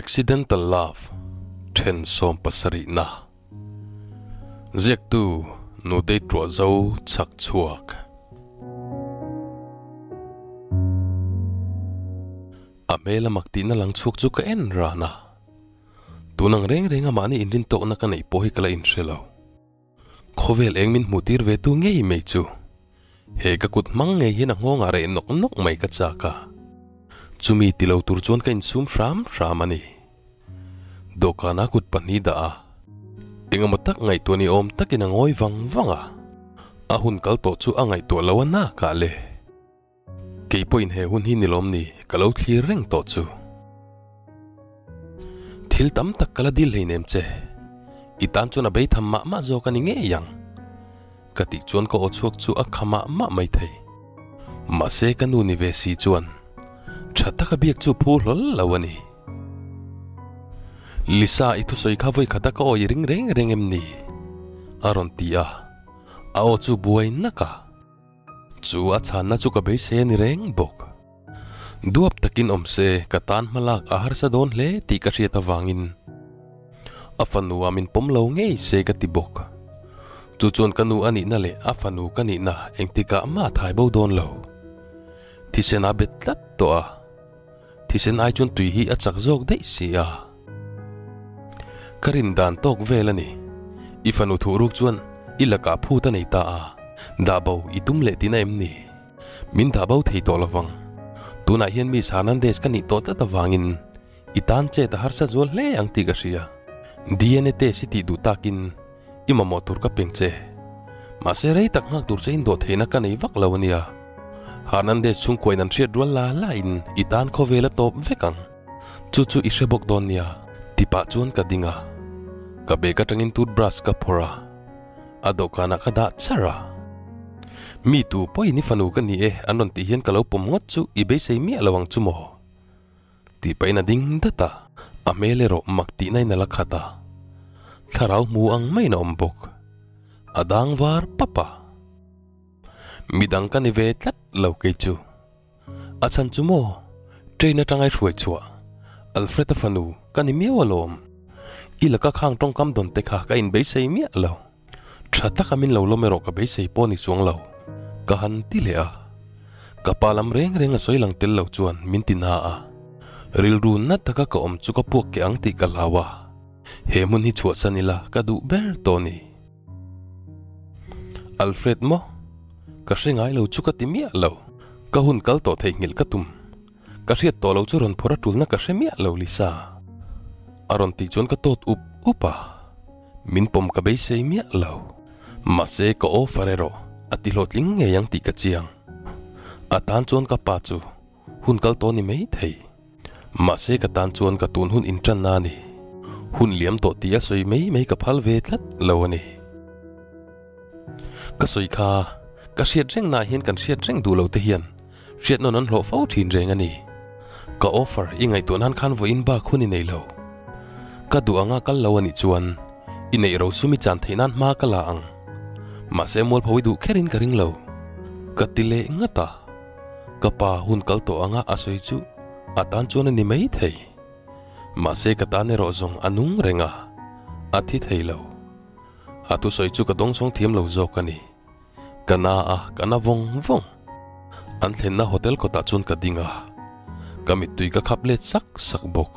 accidental love then som pasari na. Ziak tu nu te tro zo chak chuak a à mela makti na lang chuk chu ka en ra na. Tunang reng reng ama à ni indin to na ka nei po hi kala in shelo khovel eng min mutir ve tu ngei mei chu he ka kut mang ngei hin a ngonga re nok nok mai ka cha ka chumi tilo tur chuan ka in sum ram ram ani. Dokana kut pani da a. Engam tak ngai tu ni om takin angoi wang wanga a. Hun kal to chu angai to lawana ka le. Ke poin he hun hi nilom ni kalo thli reng to chu. Thil tam tak kala dil hei nem che. Itan chu na bei tham ma ma zo ka ni nge yang. Kati chuan ko ochuk chu a khama ma mai thei. Ma se kanu ni ve si chuan. Thata ka biak chu phu hlol lawani lisa itu soi kha voi khata ka oi ring reng reng em ni aron tia a o chu buai naka chu a chan na chu ka be se ni reng bok duap takin om se katan malak a har sa don hle ti ka ria ta wangin afanu amin pom lo ngei se ka ti bok chu chon kanu ani na le afanu kani na engtika ma thai bo don lo thi se na bet tlat to a thì se ai chun tùy hi a chak jok đấy si à. Karin dan tok velani ifanu thu ruk chuan ilaka phu ta nei ta à. a da bo itum le tina em ni. Min da bo thei to lawang tuna hian mi sanan des ka ni to ta wangin itan che ta har sa zol hle ang ti ka ria à. dna te siti du takin ima motor ka pengche ma se rei tak ngak tur chein do theina ka nei vak lawania hanan de chung koi nan thriat rual la la in. Itan kho vela top vekang chu chu i bok don tipa chuan ka dinga. Ka be ka tangin toothbrush ka phora. Ado kana ka da chara mi tu poi ni fanu ka ni e. Anon ti hian kalau pom ngot chu. I be sei mi alawang chu mo. Ti pai na ding data amele ro makti nai na lakhata tharau mu ang mai na ombok adang war papa midang ka ni ve tlat lo ke chu. Achan chu mo train atangai suy chua. Alfred fanu ka ni là ilaka khang tong kam don te kha ka in be sei mi lo thata e cái mình lo lo mero ka be sei po ni chuang lo ka han ti le a. Ka palam reng reng a soilang tel lo chuan min tin ha a. Ril ru na taka ka om chu ka puak ke ang ti ka lawa he mun hi chua sanila ka du ber Tony, alfred mo ka hrengai lo chu ka ti mi lo ka hun kal to thei ngil ka tum ka hriat to lo chu ron phora tul na ka hre mi lo lisa. Aron ti chon ka tot up upa min pom ka be sei mi lo ma se ko o farero ati lot ling nge yang ti ka chiang. Atan chon ka pa chu hun kal to ni mei thei ma se ka tan chuan ka tun hun in tran na ni hun liam to ti a soi mei mei ka phal ve tlat lo ani ka soi kha ka hriat reng na hian kan hriat reng du lo te hian hriat non an hlo fo thin reng ani ka offer i ngày tu nan khan vo in ba khuni nei lo ka du anga kal lo ani chuan. I nei ro sumi chan theinan ma kala ang. Ma se mol phoi du kherin ka ring lo ka tile ngata ka à? pa hun kal to anga asoi à chu atan à chuan ni mai thei ma se ka ta ne ro zong anung renga athi thei lo atu soi chu ka dong song thiam lo zo cái ni kana a kana vong vong. An thlen na hotel ko ta chun ka dinga. Kami tui ka khap le sak sak bok.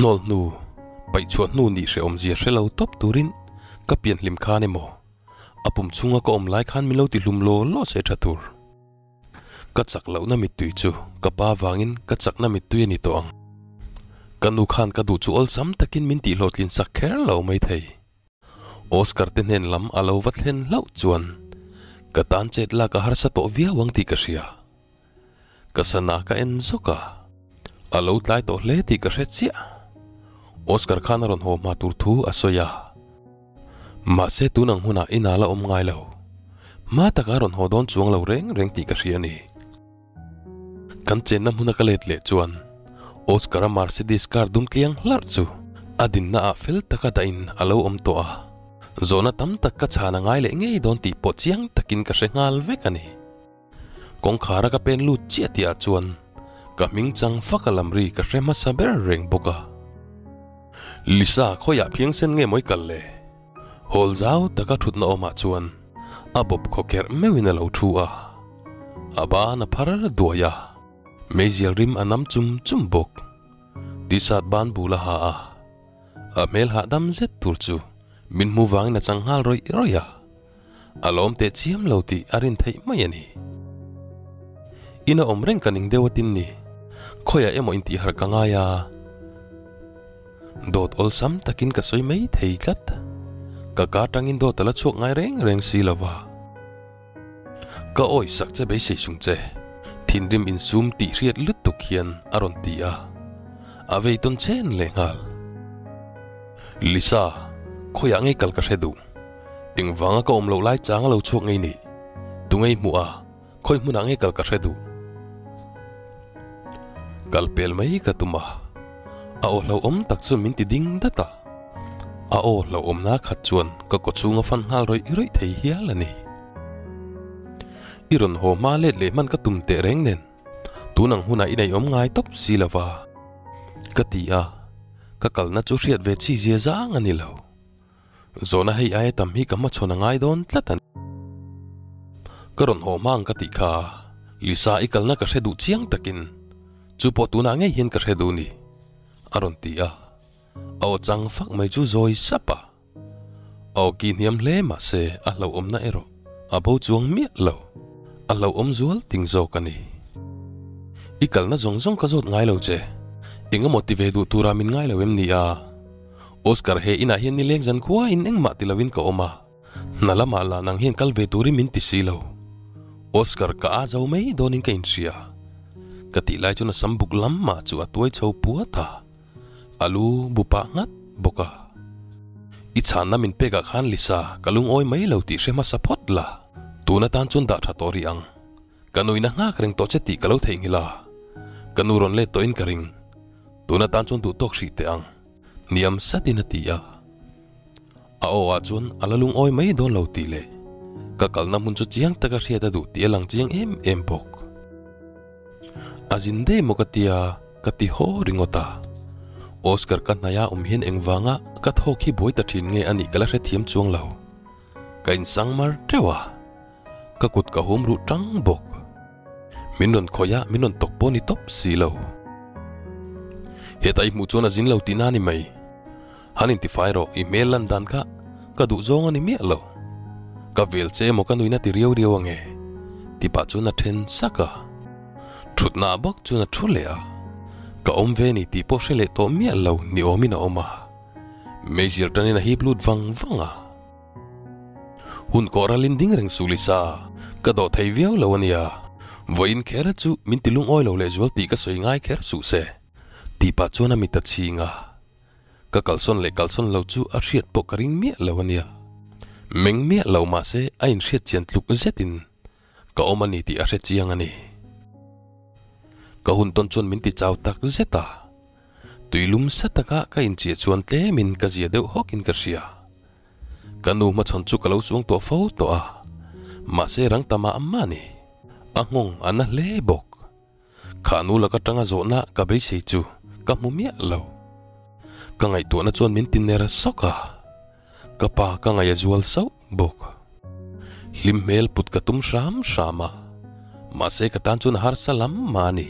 Nol nu, pai chuat nu ni hre om zia hre lo top turin, ka pian hlim kha ne mo. Apum chunga ko om lai khan mi lo ti lum lo lo se thatur ka chak lo na mi tui chu, ka pa wangin, ka chak na mi tui ni to ang. Kanu khan ka du chu ol sam takin min ti hlotlin sak kher lo mai thei. Oscar te nen lam alo wat hlen lo chuan. Ka tan chet la ka har sa via wang ti ka ria ka ka en zoka alo tlai to hle ti ka oscar khan ron ho ma tur thu asoya ma se tu nang huna ina la om ngai lo. Ma ta ka ron ho don chuang lo reng reng ti ka ni. Kan chen nam huna ka let le chuan. Oscar a mercedes car dum tliang hlar chu. Adin na a fel taka alo om to a zona tam tak ka chana ngai le ngei don ti po chiang takin ka hrengal vek ani kong khara ka pen lu chia tia chuan ka ming chang faka lamri ka rema saber reng boka lisa khoya phiang sen nge moi kal le hol zau taka thut na oma chuan abob khoker mewina lo thu a aba na pharar duaya mezial rim anam chum chum bok disat ban bula ha a a mel ha dam zet tur chu min mu wang na chang hal roi roya alom te chiam lo ti arin thei mai ani. Ina omreng kaning dewatin ni. Khoya emo inti har kanga ya. Dot ol sam takin ka soi mai thei tlat ka ka tangin do tala chok ngai reng reng si lawa ka oi sak che be se sung che. Thin rim in sum ti riat lut tuk hian aron ti a. Avei ton chen le ngal. Lisa khoi ngai kal ka hredu ing wanga ka om lo lai chang lo chok ngai ni tungai mu a khoi mu na ngai kal ka hredu kalpel mai ka tuma a o lo om tak chu min ti ding data a o lo om na khat chuan ka ko chunga fan hal roi roi thei hial ani iron ho ma le le man ka tum te reng nen tunang huna inai om ngai top si lawa ka cái a ka kal na chu riat ve chi zia zang ani lo zona hei ai tam hi kama chona ngai don tlatan karon ho mang ka ti kha lisa ikal na ka hredu chiang takin chu po tu na nge hin ka hredu ni aron ti a chang fak mai chu zoi sapa au ki niam le ma se a lo om na ero a bo chuang mi lo a lo om zual ting zo ka ni ikal na zong zong ka zot ngai lo che inga motive du tura min ngai lo em ni a oscar he ina hian ni leng zan khua in eng ma tilawin ka oma nalama la nang hian kal ve turi min ti si oscar ka a zau mei donin ka in ria ka ti lai chuna sambuk lam ma chu atuai chau puata. alu à bupa ngat boka i na min pega khan lisa kalung oi mei lo ti shema support la tuna tan chun da tha tori ang kanui na nga kreng to che ti kalau thei ngila kanuron le to in karing tuna tan chun tu tok ri te ang niam satin ti a a o chun alalung oi mai don lo ti le. Ka kalna mun chu chiang taka hria da du ti lang chiang em em pok azin de mokatia kati ho ringota oscar kan naya umhin engwanga ka um thoki boi ta thin nge ani kala hre thiam chuang lo. Kain sangmar trewa ka kut ka hum ru tang bok minon khoya minon tokpo ni top si lo. Hetai mu chona zin lo tinani mai hanin ti fairo email lan dan ka ka du zong ani mi lo. Ka vel che mo ka nuina ti riau riau ange ti pa chuna then saka. Thut na bok chuna thulea ka om ve ni ti po shele to mi lo ni omi na oma mejir tani na hi blut vang vanga hun koralin ding reng sulisa ka do thei viau lo ania voin khera chu min tilung oi lo le jol ti ka soi ngai kher su se. Ti pa chuna mi ta chinga ka kalson le kalson lo chu a riat po karing mi lo ania meng mi lo ma se a in. Riat chen tluk zetin ka omani ti a riat chiang ani ka hun ton chon min ti chaw tak zeta tuilum sataka ka in chi chuan tle min ka zia deuh hokin ka ria kanu ma chon chu kalo chuang to fo to a ma se rang tama amma ni angong ana le bok khanu la ka tanga zo na ka be sei chu ka mu mia lo ka ngai to na chon min tin nera soka ka pa ka ngai azual so bok lim mel put ka tum sham shama ma se ka tan chun har salam mani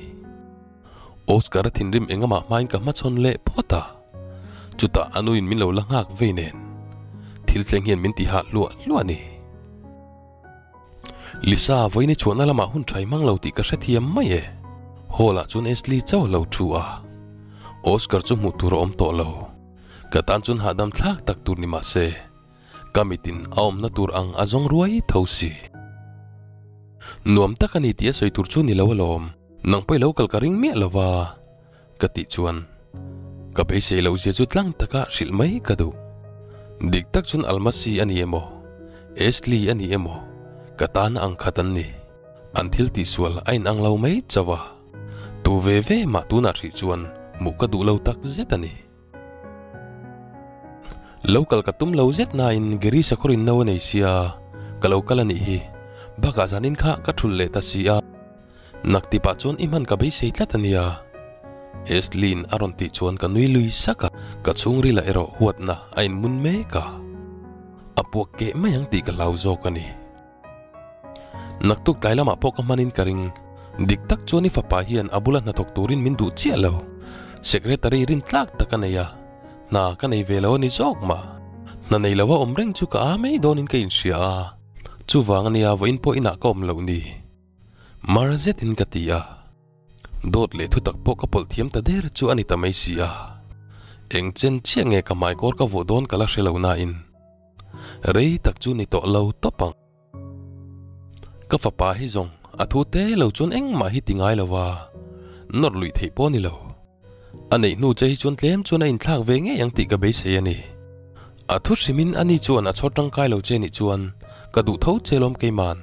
oscar thinrim engama main ka ma chon le pota chuta anuin min lo langak veinen thil tleng hian min ti ha lua ni. lisa voine chona lama hun thai mang lo ti ka hrethiam mai e. Hola ah chun esli chaw lo thu a oscar chu mu tur om to lo ka tan chun hadam thlak tak tur ni ma se kamitin aom na tur ang azong ruai thosi nuam takani tia soi tur chu ni lo lom nang pai lo kal karing mi lawa kati chuan. Ka be se lo je chu tlang taka sil mai ka du dik tak chun almasi ani emo esli ani emo katan ang khatan ni anthil ti sual ain ang lo mai chawa tu ve ve ma tu na ri chuan mu ka du lo tak zetani local ka tum lo zet na in geri sakhorin no nei sia kalau kala ni hi baka zanin kha ka thul le ta sia nakti pa chon iman ka bei sei tlatania eslin aron ti chuan ka nui lui saka ka chungri la ero huat na ain mun me ka apuak ke mayang ti ka lau zo ka ni naktuk tai lama po ka manin karing diktak chuan i fapa hian abula na tok turin min du chia lo secretary rin tlak ta kanaya na kanai velo ni jok ma. Na nei lawa omreng chu ka amei donin ka in sia. Chu wang ania vo in po ina kom lo ni. Marazet in katia dot le thu tak po ka pol thiam ta der chu ani ta mai sia. Eng chen chiang e ka mai kor ka vo don kala shelo na in. Rei tak chu ni to lo topang. Ka fa pa hi zong, a thu te lo chun eng ma hi tingai lawa. Nor lui thei po ni lo anei nu chei chun tlem chun in thak ve nge yang ti ka be se ani. A thu simin ani chuan a chotang kai lo che ni chuan, ka du tho chelom ke man.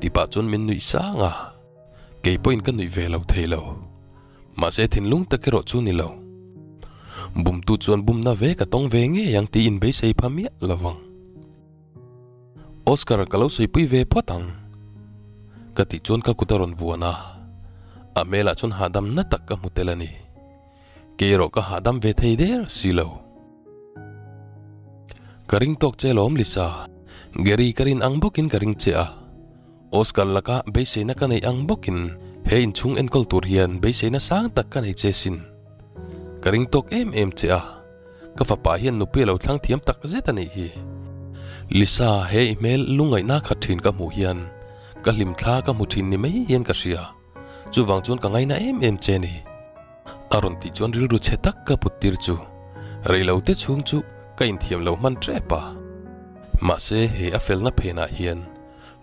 Ti pa chun min nui sa nga. Ke point ka nui ve lo thei lo. Ma se thin lung ta ke ro chu ni lo. Bum tu chuan bum na ve ka tong ve nge yang ti in be sei là lawang Oscar kalau soi pui ve potang ka ti chun ka kutaron vuana a mela chun hadam na tak ka mutelani ke ro ka hadam ve thei der silo karing tok chelom lisa geri karin ang bokin karing che a à. Oscar laka be se na kanai ang bokin he in chung en kol tur hian be se na sang tak kanai che sin karing tok em em che a à. ka fa pa hian nu pe lo thlang thiam tak zetani à hi. Lisa he email lungai na khathin ka mu hian ka lim thla ka mu thin ni mai hian ka ria chu wang chun ka ngai na em em che ni aron ti chon ril ru che tak ka putir chu rei lo te chung chu ka in thiam lo man tre pa ma se he a fel na phena hian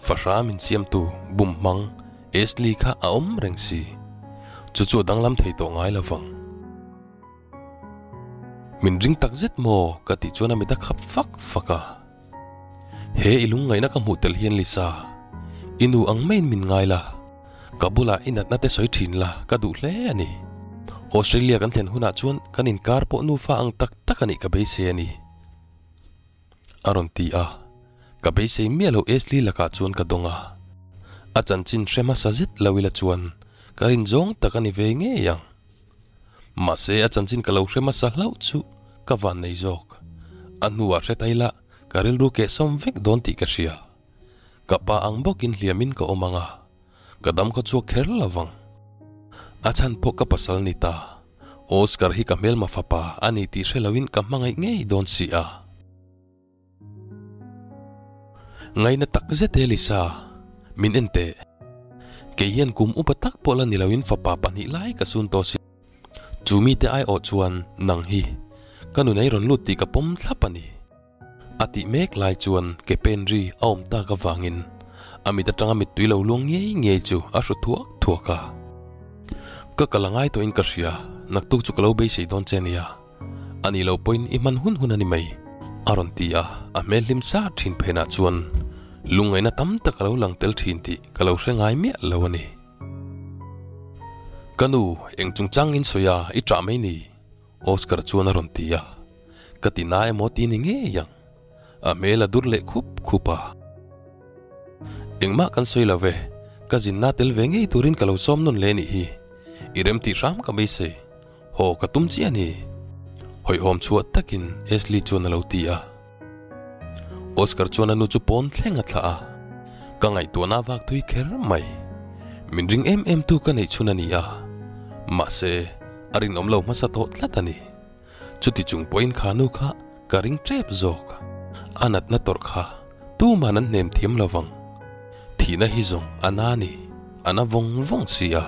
fasha min siam tu bum mang esli kha a om reng si chu chu dang lam thei to ngai la wang min ring tak zet mo ka ti chona mi da khap fak faka he ilung ngai na ka mu tel hian lisa inu ang main min ngai la kabula inat na te soi thin la ka du hle ani à australia kan thlen huna chuan kan in kar po nu fa ang tak tak ani à ka be se ani à aron ti a ka be se mi lo esli la ka chuan ka donga a chan chin shrema sajit lawila chuan karin zong takani ve nge yang ma se a chan chin ka lo rema sa lau chu ka van nei zok anuwa re taila karil ru ke som vek don ti ka sia ka pa ang bokin hliamin ka omanga kadam ko chu kher lawang achan po ka pasal ni ta oscar hi ka mel ma fapa ani ti hrelawin ka mangai ngei don si a ngai na tak zete lisa min ente ke hian kum upatak pola nilawin fapa pani lai ka sun to si chumi te ai o chuan nang hi kanu nei ron lut ti ka pom thlapani ati mek lai chuan ke pen ri aum ta ka wangin ami ta tanga mit tuilo luang nge nge chu, a su thuak thuaka ka. Kalangai to in ka sia nak tu chu kalo be sei don chenia ani lo point i man hun hun ani mai. Aron ti a a mel lim sa thin phena chuan. Lungai na tam ta kalo lang tel thin ti kalo hrengai mi lo ani. Kanu eng chung chang in soya, i tra mai ni. Oscar chuan aron ti a. Katina emoti ni nge yang. A mela durle khup khupa engma kan soi la ve ka jin na tel ve nge turin kalau som non le ni hi irem ti ram ka mai se ho ka tum chi à ani hoi hom chuat takin esli chuan lo ti a à. oscar chuan anu chu pon thlenga thla a à. ka ngai to na vak thui kher mai min ring em em tu ka nei chuna ni a ma se arin om lo ma sa to tlatani chuti chung point khanu kha ka ring trep zok anat na tor kha tu manan nem thiam lawang thina hi zong anani ana vong vong sia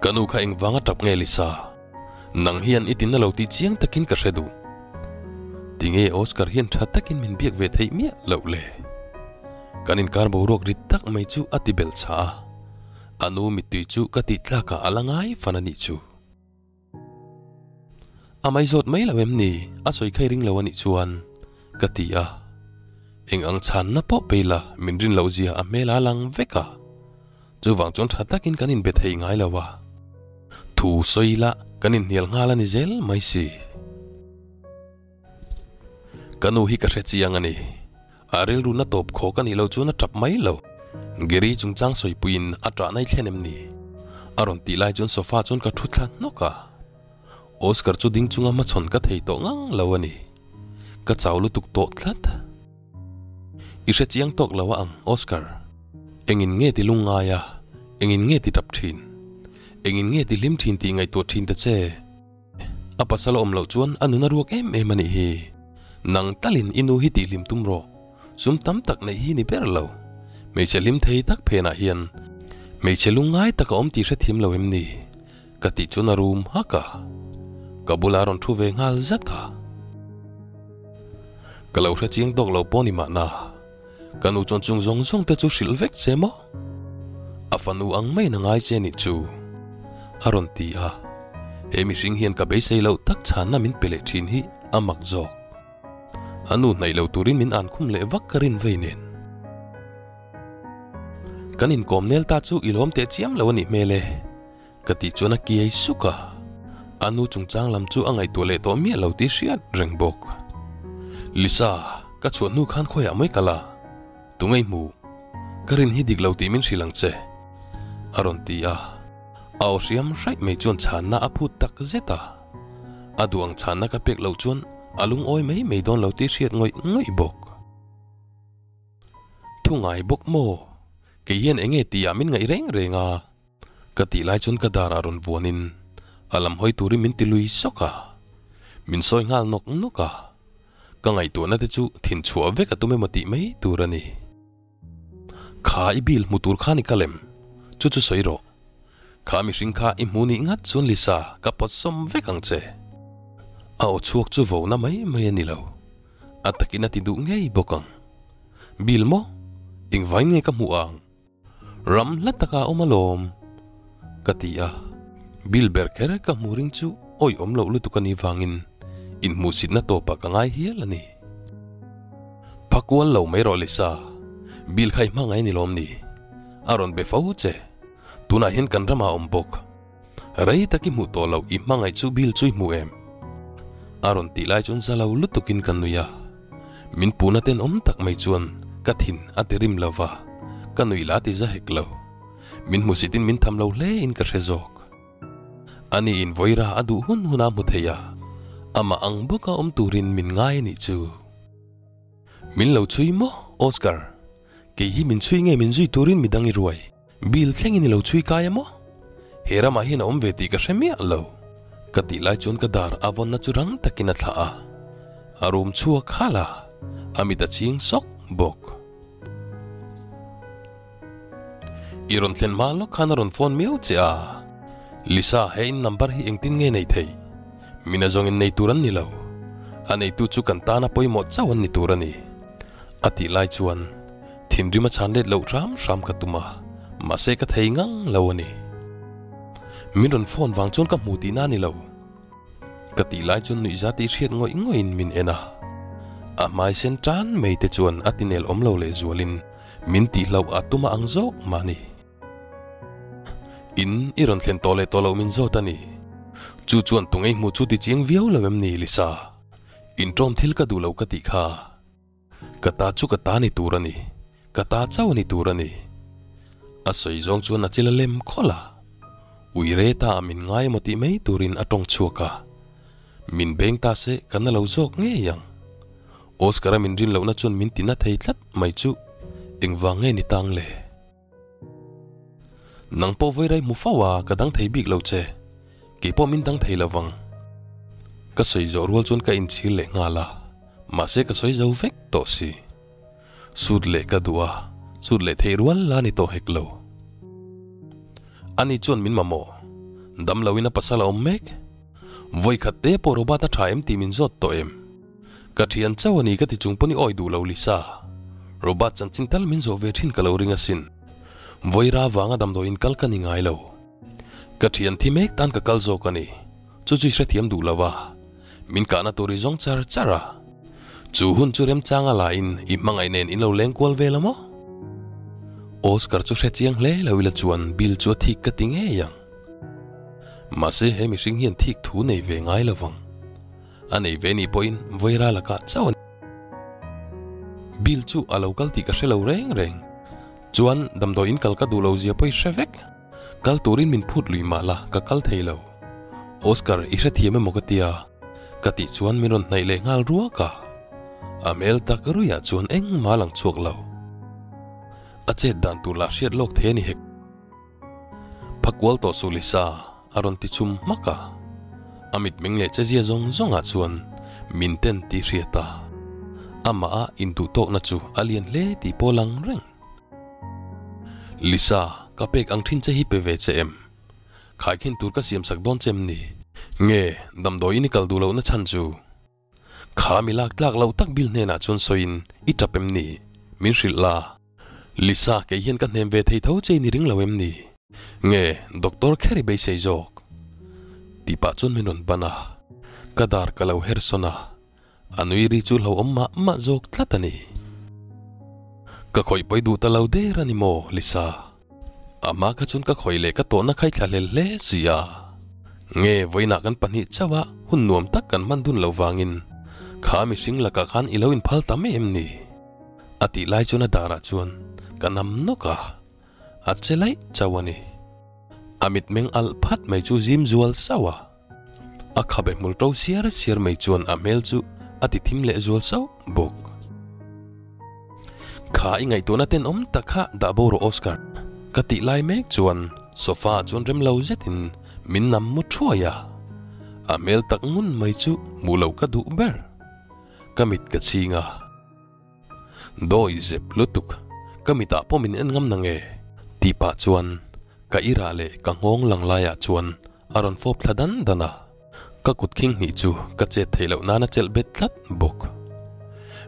kanu kha eng wanga tap nge lisa. Nang hian itin na lo ti chiang takin ka hredu tinge oscar hian tha takin min biak ve thei mia lo le kanin kar bo rok ri tak mai chu ati bel cha anu mi ti chu ka ti tla ka alangai fanani chu amai zot mai lawem ni asoi soi khai ring lawani chuan ka ti a eng ang chan na po pela min rin lo zia a mela lang veka chu wang chon tha takin kanin be thei ngai lawa thu soila kanin nial ngala ni zel mai si kanu hi ka hre chiang ani aril ru na top kho kan ilo chu na tap mai lo geri chung chang soi puin atra nai thlenem ni aron ti lai chun sofa chun ka thu thlan no ka oscar chu ding chunga ma chon ka thei to ngang lawani ka chawlu tuk to thlat isa chiang tok lawa ang oscar. Engin nge ti lunga ya engin nge ti tap thin. Engin nge ti lim thin ti ngay to thin ta che. Apa salo om lau chuan anuna ruak em em ani hi. Nang talin inu hi ti lim tum ro. Sum tam tak nei hi ni per lo. Mei che lim thei tak phe na hian. Mei che lungai tak om ti sa thim lau em ni. Ka ti chu na room ha ka. Kabula ron thu ve ngal zata ka. Lo hre chiang tok lau poni ma na kanu chon chung zong zong te chu silvek che mo afanu ang mai na ngai che ni chu aron ti a à. emi ring hian ka bei sei lo tak chan na min pele thin hi amak jok anu nei lo turin min an khum le vak karin veinen kanin komnel ta chu ilom te chiam lo ni mele kati chona ki ai suka anu chung chang lam chu angai tole to mi lo ti siat reng bok lisa ka chu nu khan khoya mai kala tungai mu. Karin hi dik lo ti min silang che aron ti a. Aw siam rai me chon chan na aphu tak zeta. Aduang chan na ka pek lo chun alung oi mei mei don lo ti hriat ngoi ngoi bok. Thu ngai bok mo. Ke yen enge ti amin ngai reng renga ka ti lai chun ka dar aron vuanin alam hoi turi min ti lui soka min soi ngal nok noka ka ngai tu na te chu thin chua ve ka tume mati mai turani kha ibil mutur khani kalem. Chu chu soiro. Kha mi ring kha i muni ngat chun lisa. Ka pot som ve kang che. Ao chuak chu vo na mai mai ni lo atakina ti du ngei bokang bil mo ing vai nge ka mu ang. Ram la taka omalom katia bil berker ka muring chu oi om lo lu wangin in musit na topa ka ngai hialani pakwal lo mai ro lisa. Bil khai ma ngai ni lom ni. Aron be fau che. Tuna hin kan rama om bok. Rai taki mu to lo i ma ngai chu bil chui mu em. Aron ti lai chun za lo lutukin kan nuya. Min puna ten om tak mai chuan kathin aterim lova kanui la ti za hek lo min musitin min tham lo le in ka rezok ani in voira adu hun huna mutheya ama ang buka om turin min ngai ni chu. Min lo chui mo, oscar ke hi min chui nge min zui turin mi dangi ruai bil thleng ni lo chui kaya mo hera ma hi na om veti ka shemia lo kati lai ka dar avon na churang takina tha a arum chua khala amita ching sok bok iron tlen ma lo khana phone meu che a lisa he in number hi engtin nge nei thei mina zong in nei turan ni lo anei tu chu kan ta na poi mo chawan ni turani ati lai chuan đi mà chán chan lâu à lo ram ram ka tuma ma se ka thei ngang lo ani min ron phone wang chon ka mu ti na ni lo ka ti lai chun nui za thiệt riat ngoi ngoi in min ena. A mai sen tran mei te chuan atinel om lo le zualin min ti lo atuma ang zo mani in iron thlen tole tolo min zo tani chu chuan tungai mu chu ti chiang viau lawem ni lisa in trom thil ka du lo ka ti kha. Kata chu kata ni turani kata chaw ni turani a soi zong chuan a chila lem khola. Uire ta min ngai moti mei turin atong chuaka. Min beng ta se kana lo zok nge yang. Oscar min rin lo na chun min tina thei thlat mai chu. Vang nge ni tang le. Nang po voi rai pháo, fawa ka dang thei bik lo che. Ke po min dang thei lawang ka soi zo rual chun ka in chil le nga la. Ma se ka soi zo vek to si sud le ka duwa sud le thei rual la ni to hek lo ani chun min mamo dam lawina pasala om mek voi khat te po roba ta thaim ti min zot to em. Ka thian chawani ka ti chung pony oi du lo lisa roba chan chin tal min zo ve thin ka lo ringa sin voira wanga dam do in kal ka ni ngai lo ka thian thi mek tan ka kal zo ka Chú chu chu hre thiam du lawa min cả na tori zong char chara chu hun chu rem changa la in i mangai nen in lo leng kwal ve lamo oscar chu hre chiang hle lo ila chuan bil chu thik ka ting e yang. Ma se he mi sing hian thik thu nei ve ngai lawang anei ve ni poin voira la ka chaw bil chu alo kal ti ka lâu rèn reng reng. Chuan damdawi in kal ka du lo zia poi hrevek kal turin min phut lui ma la ka kal thei lo. Oscar i hre thiam một cái tia. Ka ti chuan min ron hnai le ngal ruwa ka amel tak ruya chuan eng malang chuak lo. Ache dan tu la hriat lok the ni hek. Phakwal to sulisa aron ti chum maka amit mengle che zia zong zonga chuan minten ti hriata ama a indu tok na chu alien le ti polang reng. Lisa kapek ang thin che hi pe ve che em. Khai khin tur ka siam sak don chem ni. Nge, dam do ini kal du lo na chan chu khá mi lak tlak lâu tak bil ne na chun soin. I tapem ni. Min hril la. Lisa ke hiện ka hnem ve thei thấu che ni ring lâu em ni. Nge, doctor kheri be sei jok. Ti pa chun minon bana. Kadar kalau her sona. Anui ri chu lo omma ma jok thlatani ka khoi poi du ta lo de rani mo, lisa. Ama ka chun ka khoi le ka to na khai thla le le sia nge voina kan pani chawa, hun nuam tak kan man lâu vàng in khá mi sinh la ka khan ilo in phal tam em ni ati à, lai chuna dara chuan kanam no ka achelai chawani amit meng al phat mai chu jim zual sawa a à? à, khabe mul to siar siar mai chuan a mel chu ati thim le zual sau bok kha ingai to na ten om takha da bo ro oscar. Kati lai mek chuan sofa chuan rem lo zetin min nam mu thuaya a mel tak ngun mai chu mu lo ka du ber kamit ka singa doi zep lutuk. Kamita pomin en ngam nange. Tipa chuan. Ka ira le ka ngong lang laya chuan. Aron fop thadan dana. Ka kut king ni chu. Ka che theilo nana chel bet thlat bok.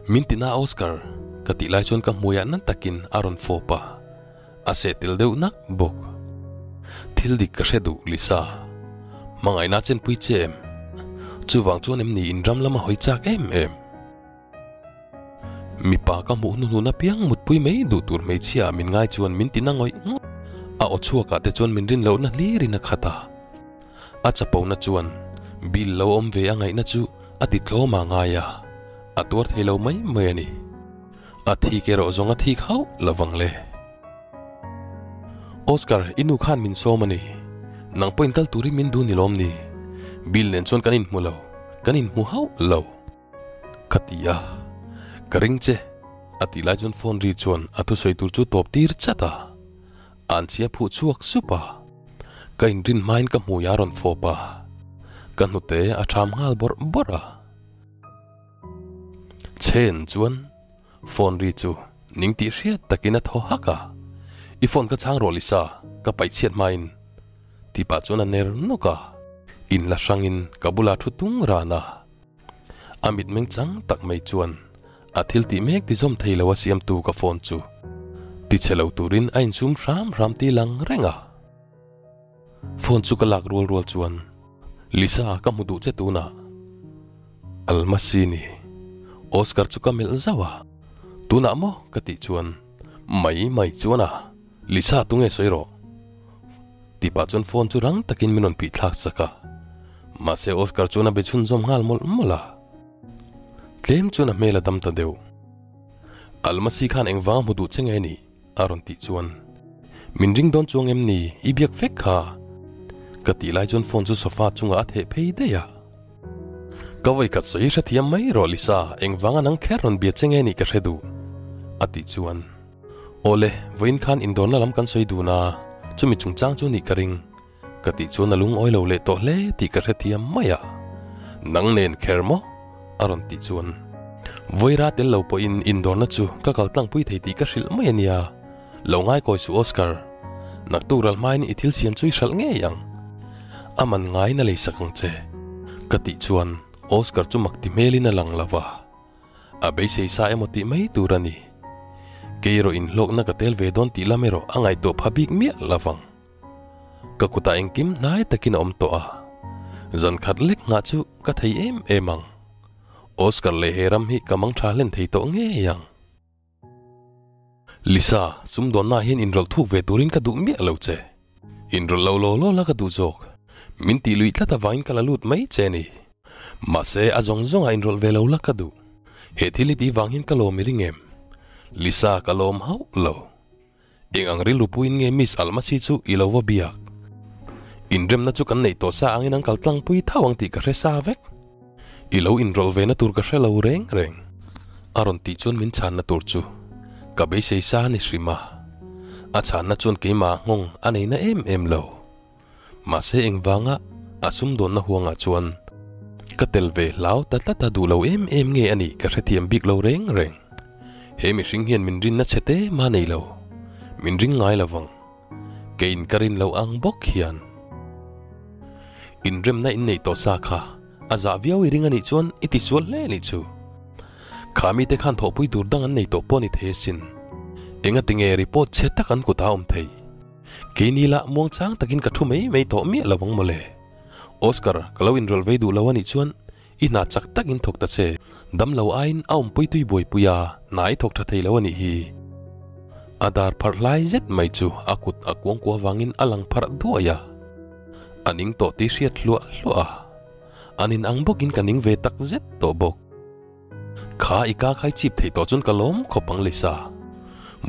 Min tina oscar. Ka ti lai chuan ka muya nan takin aron fopa. Ase til deu nak bok. Thil dik ka hredu lisa. Mangai na chen pui chem. Chu wang chuan em ni in ram lama hoi chak em em mi pa ka mu nu nu na piang mut pui mei, du tur mei chia min ngai chuan min tina ngoi a o chua ka te chuan min rin lo na li ri na khata a chapo na chuan, bil lo om ve angai na chu ati thlo ma nga ya atuar thelo mai mai ani. A thi ke ro zonga thi khau lawang le. Oscar, inu khan min so mani nang point kal turi min du ni lom ni. Bil nen chon kanin mulo kanin mu hau lo. Katia karing che ati la phone ri chon atu soi tur chu top tir chata an chia phu chuak supa kain rin main ka mu yaron fopa kan hu te a tham ngal bor bora chen chuan phone ri chu ning ti hriat takina tho haka i phone ka chang roli sa ka pai chiat main. Ti pa chuan a ner no ka in la sangin kabula thu tung rana amit meng chang tak mai chuan a thil ti mek ti zom thei lawa siam tu ka phone chu. Ti chelo turin ain zum ram ram ti lang renga. Phone chu ka lak rul rul chuan. Lisa ka mudu che tu na. Almasini, oscar chu ka mel zawa tu na mo ka ti chuan. Mai mai chuana lisa tu nge soiro ti pa chuan phone chu rang takin minon pi thlak saka ma se oscar chuna be chun zom ngal mol mola tlem chu na mela dam ta deu. Almasi khan engwa mu du chenge ni aron ti chuan. Min ring don chuang em ni, i biak fek kha. Ka ti lai chon phone chu sofa chunga athe phei de ya ka vai ka sei sa thiam mai ro lisa, eng wanga nang kheron bia chenge ni ka hredu. Ati chuan. Ole vein khan indon la lam kan sei du na. Chumi chung chang chu ni karing ka ti chu na lung oilo le to le ti ka hre thiam maya nang nen khermo aron ti chuan. Voira tel lo po in indon na chu ka kal tlang pui thei ti ka hril mai ania lo ngai koi su oscar. Nak tu ral mai ni ithil siam chui sal nge yang. Aman ngai na le sakang che. Ka ti chuan, oscar chu mak ti melina lang lawa a be sei sa emoti mai turani keiro in lok na ka tel ve don ti lamero angai to phabik mi lawang ka kuta engkim nai takin om to a zan khat lek nga chu ka thei em emang oscar le heram hi kamang tha len thei to nge yang lisa sum don na hin inrol thuk ve turin ka du mi lo che inrol lo lo lo la ka du jok min ti lui tlata vain kala lut mai che ni ma se azong à zong a à inrol ve lo la ka du he thili ti wangin ka lo mi ringem lisa ka lom hau lo eng ang rilu puin nge miss almasi chu ilowa biak in rem na chu kan nei to sa angin ang kaltlang pui thawang ti ka re sa vek ilo enroll ve na tur ka hre reng reng. Aron ti chun min chan na tur chu. Ka be sei sa ni shrima a chan na chun ke ma ngong anei na em em lo ma se eng a asum don na huanga chuan. Ka tel ve lau ta ta ta du lo em em nge ani ka tiem bik lo reng reng. He mi hring hian min rin na chete ma nei lo min ring ngai lawang kein karin lo ang bok hian. In rem na in nei to sa kha azaviau iringa ni chuan iti sual le ni chu. Khami te khan thopui durdang an nei to poni the sin. Enga tinge report che tak an ku om thei. Ke ni la muang chang takin ka thu mei mei to mi lawang mole oscar kalawin rol vei du lawani chuan, i na chak tak in thok ta se. Dam lo ain aum pui tui boi puya nai thok tha thei lawani hi. Adar phar lai zet mai chu akut akwang kwa wangin alang phar duaya aning to ti hriat lua hlua anin ang bokin kaning ve tak zet to bok. Kha ika khai chip thei to chun kalom khopang lisa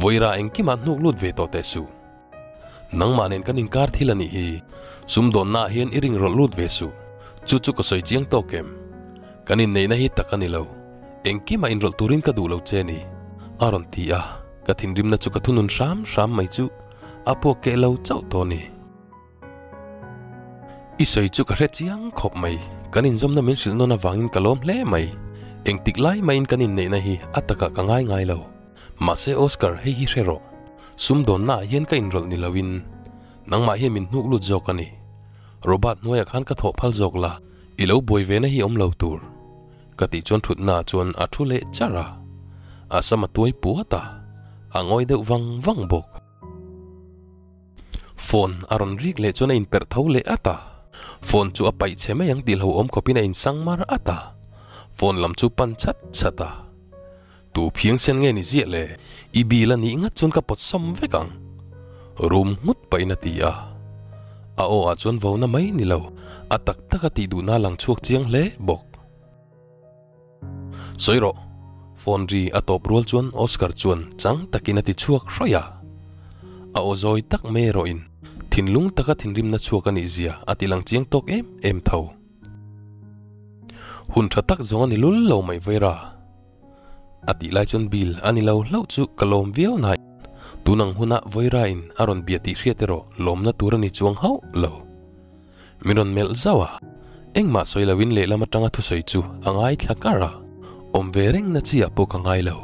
voira engki ma nuk lut ve to te su. Nang manen kanin kar thilani hi. Sum don na hian iring ro lut ve su. Chu chu ko soi chiang to kem. Kanin nei na hi takani lo. Engki ma in rol turin ka du lo che ni. Aron ti a. Ka rim na chu ka thunun sham sham mai chu. Apo ke lo chau to ni isoi chu ka hre chiang khop mai. Kanin zom na min sil no na wangin kalom le mai. Eng tik lai mai in kanin nei na hi ataka ka ngai ngai lo. Ma se oscar hei hi rero sum don na yen ka in rol ni lawin. Nang ma hi min nuk lu jok ani. Robot noya khan ka tho phal jok la. Ilo boy ve na hi om lo tur. Ka ti chon thut na chon a thu le chara asama tuai puata. Angoi de wang wang bok. Phone aron rik le chon in per thau le ata phone chu apai cheme yang dil ho om kopina in sangmar ata. Phone lam chu pan chat chata. Tu phiang sen nge ni zia le. I bi la ni ngat chun ka pot som vekang rum ngut pai na ti a a o a chun vo na mai ni lo. Atak tak ti du na lang chuak chiang le, bok. Soiro phone ri a top rol chuan oscar chuan chang takina ti chuak hroya a o zoi tak me ro in thin lung taka thin rim na chuak ani zia. Atilang chiang tok em em tho. Hun tha tak zong ani lul lo mai vera ati lai chon bil ani lo lo chu kalom viau nai. Tunang huna ah voira in aron biati hriatero lom na turani chuang hau lo. Miron mel zawa engma soilawin le lama tanga thu soi chu. Angai thlakara om vereng na chi apo ka ngai lo.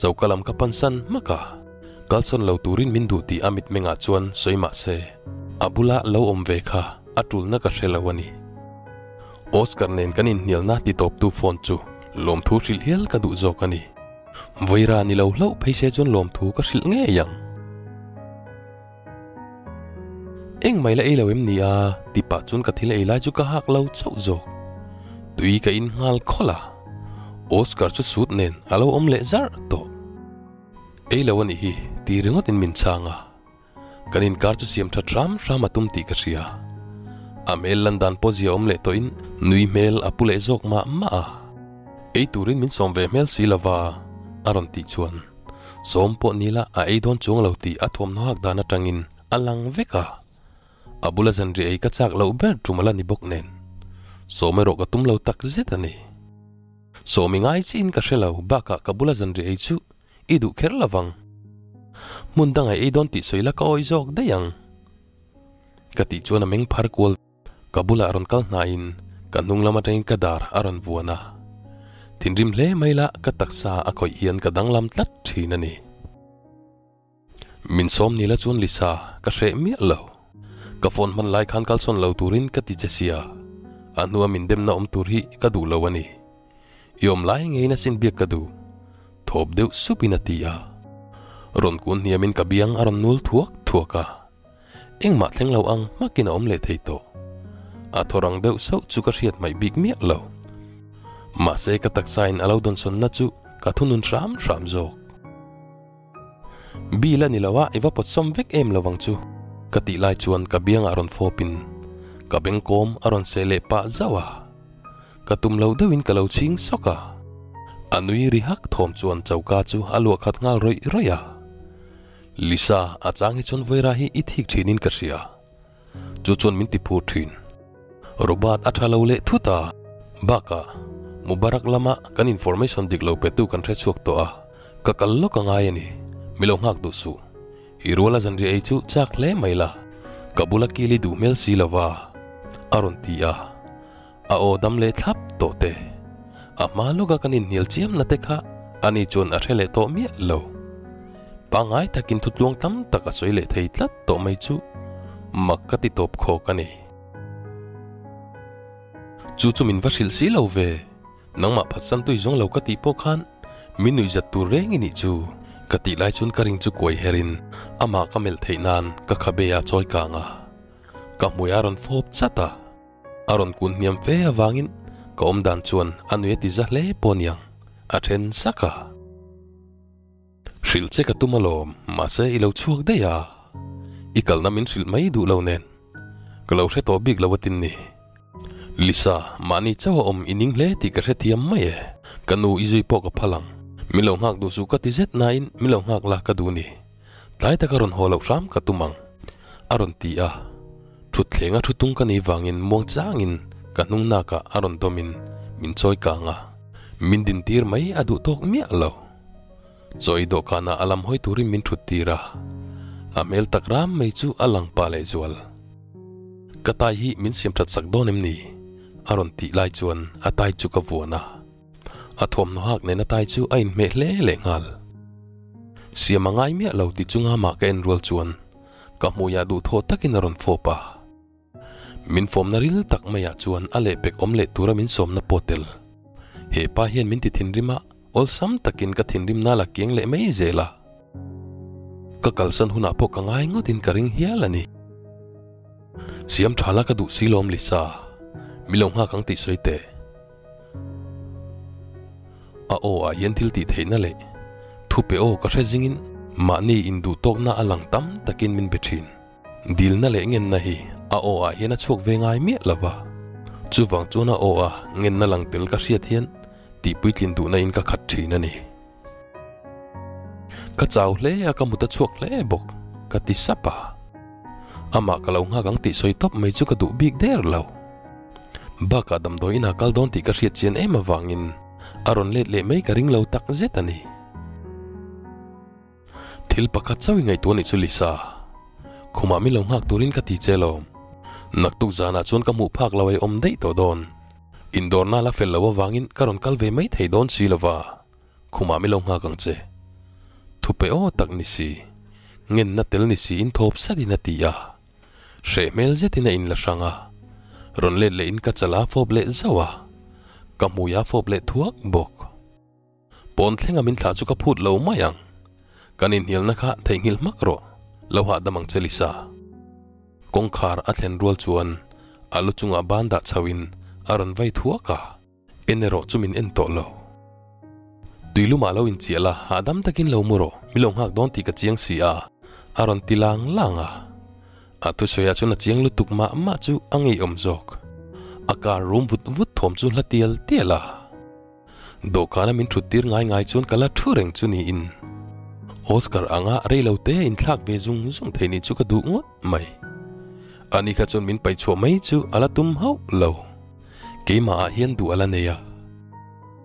Chaukalam ka pansan maka kalson lo turin min du ti amit menga chuan soima se. Abula lo om ve kha, atul na ka hrelawani oscar nen kanin nial na ti top tu phone chu. Lom thu hril hel ka du zo kani voira ni lo lo phaise chon lom thu ka hril nge yang. Eng mai la e lo em ni a, ti pa chun ka thil e lai chu ka hak lo chau zo tui ka in ngal khola oscar chu sut nen, alo om le zar to ei lo ani hi ti ringot in min changa kanin kar chu siam tha tram ram atum ti ka ria amel landan pozia om le to in nui mel apule zok ma ma. Ei turin min som ve mel silava aron ti chuan. Som po nila a ei don chung lo ti athom no hak dana tangin alang veka. Abula zanri ei ka chak lo ber tumala ni bok nen. Somero ka tum lo tak zet ani. Somi ngai chin ka hrelo baka kabula zanri ei chu idu kher lawang mundang ai don ti soila ka oi jok dayang kati chuan ameng phar kol kabula aron kal na in. Kanung lama teng ka dar aron vuana thinrim hle maila ka taksa akhoi hian ka danglam tlat thin ani min som nila chun lisa ka hre mi lo ka phone man lai khan kal son lo turin ka ti chesia anua min dem na om tur hi ka du lo ani yom lai ngei na sin biak ka du thop deuh supina ti a ron kun hiamin ka aron nul thuak thuaka engma thleng lo ang makina om le thei to a thorang deuh sau chu ka hriat mai big mi lo ma se ka tak sain alo don son na chu ka thunun ram ram jok bila ni lawa iwa pot som vek em lawang chu ka ti lai chuan ka biang aron phopin ka beng kom aron sele pa zawa ka tum lo deuin ka lo ching soka anui ri hak thom chuan chauka chu alua khat ngal roi roya Lisa a changi chon voira hi i thik thinin ka ria chu chon min ti phu thin robot a thalo le thuta baka mubarak lama kan information dik lo pe tu kan thre chuak to a ka kal lo ka ngai ani milo ngak du su hirola zan ri ai chu chak le maila kabula kili du mel si lawa aron ti a a o dam le thap to te a ma kanin nil chiam na teka ani chun a rele to mi lo. Pangai takin thutluang tam taka soile thei tlat to mai chu. Makkati top kho kani chu chu min vasil si lo ve. Nangma phasan tui jong lo ka ti po khan. Minui jat tu reng ni chu. Kati lai chun karing chu koi herin. Ama kamel theinan ka khabeya choi ka nga. Ka muyaron phop chata aron kun niam fe awangin ka om dan chuan anue ti za hle poniang a à then saka hril à. che ka tumalom ma se ilo chuak de ya ikal namin hril mai du lo nen ka to big lo tin nè. lisa mani chawa om ining hle ti ka mai e kanu izui po ka phalang milo ngak ti zet na in milo ngak la ka du ni tlai ta karon ho lo ram ka tumang aron à ti a thu thlenga thu tung cái vàng in muông trắng in ka nung na ka aron to min choi ka nga. Min din tir mai adu tok mi alo choi do kana alam hoi turi min thut tira amel takram mai chu alang pa le zual katai hi min siam that sak donem ni. Aron ti lai chuan atai chu ka vuana. Athom no hak nena tai chu ain me hle le ngal. Siamangai mi alo ti chunga ma ka en rol chuan. Ka mu ya du tho takin aron fopa pa min fom na ril tak maya chuan ale pek om le tura min som na potel. He pa hian min ti thin rima, ol sam takin ka thin rim na la kiang le mai zela ka kalsan huna po ka ngai ngot in karing hialani siam thala ka du silom lisa milong ha kang ti soite a o a yen thil ti theina le. Thu pe o ka hre zingin. Ma ni in du tok na alang tam takin min bethin dil na le ngen na hi, a o a hian a chuk ve ngai mi lawa chu wang chu na o a ngen na lang tel ka hriat hian ti pui puitlin du na in ka khat thina ni ka chaw hle a ka muta chuk hle bok ka ti sapa ama ka lo nga gang ti soi top mai chu ka du big der lo. Ba ka dam do ina kal don ti ka hriat chen em wangin aron let le mai ka ring lo tak zet ani. Thil pakhat chawi ngai tu ni chu lisa khuma mi lo ngak turin ka ti chelo nak tu zana chon ka mu phak lawai om dei to don indor na la fel lawa wangin karon kal ve mai thei don si lawa khuma mi lo ngak ang che thu pe o tak ni si ngen na tel ni si in thop sa di na ti ya she mel zetina in la sanga, ron le le in ka chala fob le zawa kamuya fob le thuak bok pon thlenga min thla chu ka phut lo mayang kanin hil na kha theingil makro lo ha damang chelisa kong khar a thlen rual chuan alu chunga banda chawin aron vai thuaka. Enero chumin en to lo. Tuilu ma lo in chiala adam takin lo muro milong hak don ti ka chiang si a. Aron tilang langa. Atu soya chuna chiang lu tuk ma ma chu angi om jok. Aka room vut vut thom chu la tial tiala. Do kana min thu tir ngai ngai chun kala thu reng chu ni in oscar anga rei lo te in thak ve zung zung theini chu ka du ngot mai. Ani kha chun min pai cho mai chu ala tum hau lo. Ke ma a hian du ala neya.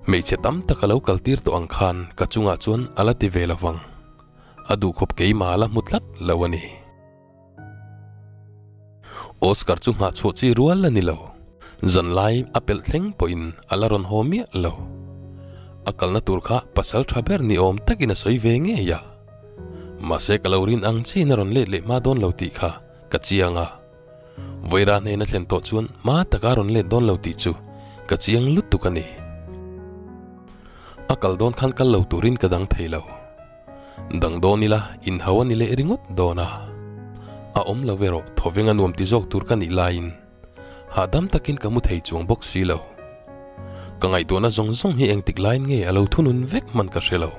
Mei che tam ta ka lâu kal tir to ang khan ka chunga chun ala ti ve lawang adu khop ke ma la mutlat lawani oscar chu nga cho chi rual la ni lo. Zan lai apel thleng poin alaron homia lo. Akal na tur kha pasal thaber ni om takina soi ve nge ya ma se kalorin ang chi na ron le le ma don lo ti kha ka chianga voira ne na thlen to chun ma taka ron le don lo ti chu ka chiang lut tu kani akal don khan kal lo turin ka dang thei lo dang do la, in hawa ni le ringot dona a om lo vero thovenga nuam ti jok tur kani lain hadam takin kamu thei chuang bok si lo ka ngày to na zong zong hi eng tik line nge alo thunun vek man ka shelo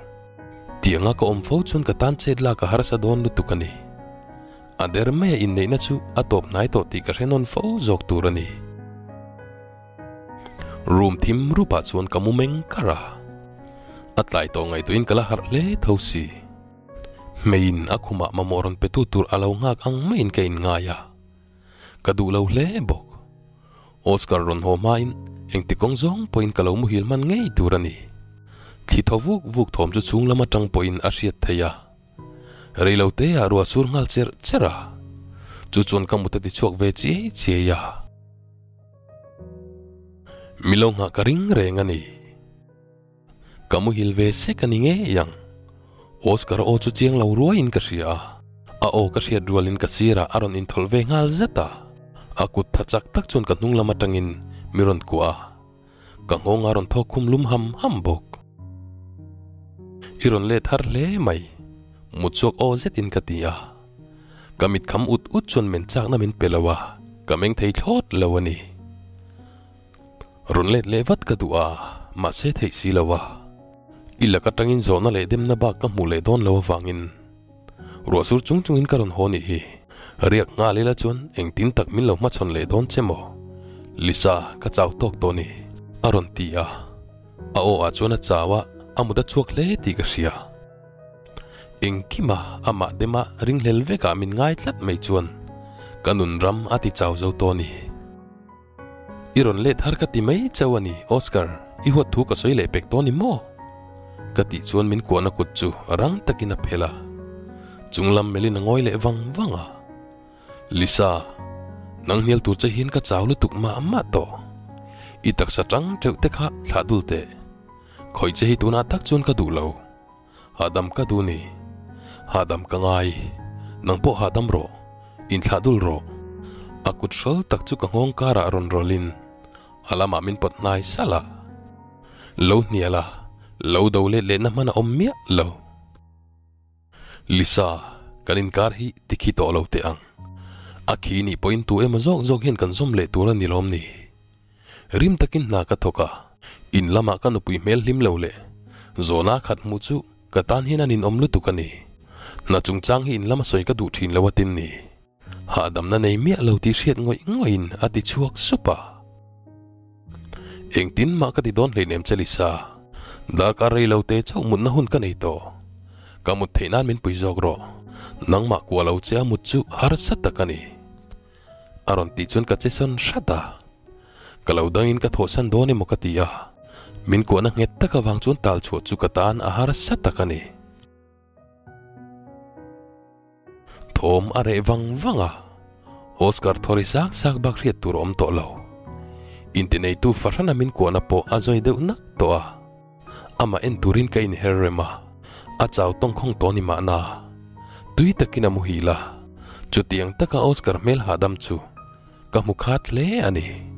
tianga ka om fo chun ka tan chet la ka har sa don lu tukani ader me in nei na chu atop nai to ti ka renon fo jok turani room thim rupa chuan kamu meng kara atlai to ngai to in kala har le thosi mein akhuma mamoron petutur alo ngak ang main kain ngaya kadu lo le bok oscar ron ho main eng tikong zong point kalo mu hil man ngei turani thi thovuk vuk thom chu chung lama tang point a hriat theya reilo te a ruwa ngal cher chera. Chu chon kamuta ti chok ve chi chi ya milong ha karing rengani kamu hilve se kaninge yang. Oscar o chu chiang lo ruwa in ka ria a o ka ria dualin ka sira aron in tholve ngal zeta. Akut thachak tak ka nung lama tangin miron kwa ka ngong aron tho khum lum ham ham bok iron le thar le mai muchok o zet in katia kamit kham ut ut chon men chak na min pelawa kameng thei thot lawani run le le vat ka dua ma se thei si lawa ila ka tangin zona le dem na ba ka mu le don lawa wangin ro sur chung chung in. Karon honi hi riak nga le la chun eng tin tak min lo ma chon le don chemo lisa ka chaw tok to ni aron tia a o a chona chawa amuda chuak le ti ka ria. Engkima ama dema ring hlel ve ka min ngai tlat mai chuan. Kanun ram ati chau zo to ni. Iron le thar ka ti mai chawani oscar. I hot thu ka soi le pek to ni mo. Ka ti chuan min ko na kut chu, rang takina phela. Chunglam melin ngoi le wang wanga lisa, nang nial tu che hin ka chaw lu tuk ma amma to. I taksa tang treu te kha thadul te khoi chế hi tu na tak chun ka du lo adam ka du ni hadam ka ngai nang po hadam ro in thladul ro akut sol tak chu ka ngong kara ron rolin alama min pot nai sala lo niala lo do le le na mana om mia lo lisa kanin kar hi tikhi to lo te ang akhi ni point tu em zok zok hin kan som le tura ni lom ni rim takin na ka thoka in lama ka nu mel lim lo le zona khat mu chu, ka tan hin anin omlu tu kani na chung chang hi in lama soi ka du thin lawatin ni. Ha dam na nei mia lo ti hriat ngoi ngoin ati chuak supa. Eng tin ma ka ti don le nem chalisa dar ka rei lo te chau mun na hun ka nei to. Ka mut theinan min pui jok ro. Nang ma kwa lo che mut chu har sat ta kani aron ti chun ka che son shada kalau lo dang in ka thosan do ni mo ya min ko na nget taka wang chun tal chu chu ka tan a har sa ta ni. Thom are wang wanga oscar thori sak sak bak riat tur om to lo intinei tu farana min ko na po azoi deu nak to a. Ama en turin ka in herrema a. Chaw tong khong to ni ma na. Tui takina muhila chutiang taka oscar mel hadam chu. Ka mukhat le ani